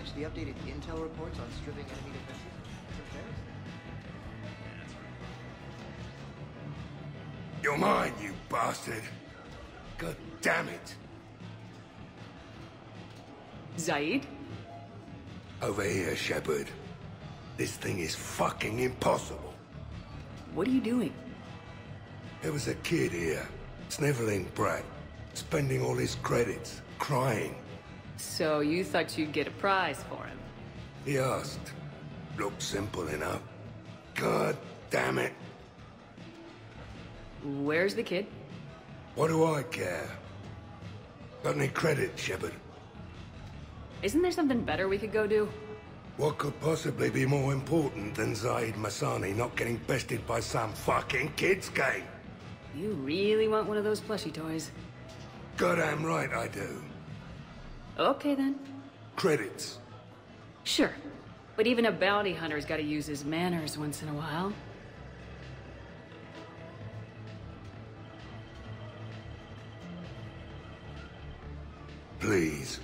catch the updated intel reports on stripping enemy defenses? It's embarrassing. You're mine, you bastard. God damn it. Zaeed? Over here, Shepard. This thing is fucking impossible. What are you doing? There was a kid here, sniveling brat, spending all his credits, crying. So you thought you'd get a prize for him? He asked. Looked simple enough. God damn it. Where's the kid? What do I care? Got any credit, Shepard? Isn't there something better we could go do? What could possibly be more important than Zaeed Massani not getting bested by some fucking kids game? You really want one of those plushy toys? Goddamn right I do. Okay then. Credits. Sure. But even a bounty hunter's gotta use his manners once in a while. Please.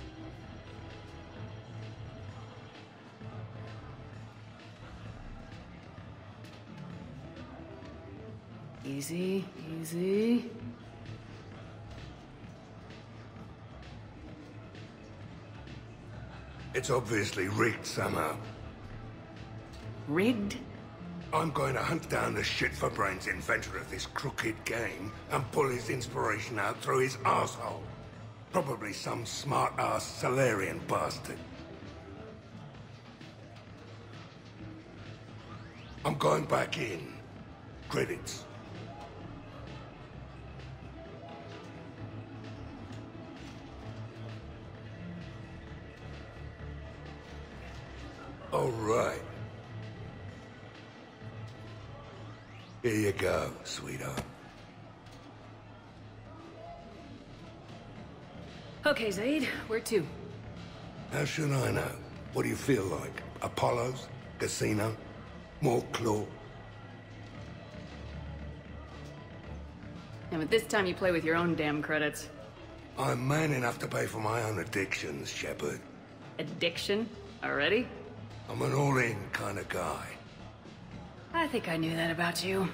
Easy, easy. It's obviously rigged somehow. Rigged? I'm going to hunt down the shit for brains inventor of this crooked game and pull his inspiration out through his asshole. Probably some smart-ass Salarian bastard. I'm going back in. Credits. All right. Here you go, sweetheart. Okay, Zaeed, where to? How should I know? What do you feel like? Apollo's? Casino? More claw? And at this time you play with your own damn credits. I'm man enough to pay for my own addictions, Shepard. Addiction? Already? I'm an all-in kind of guy. I think I knew that about you.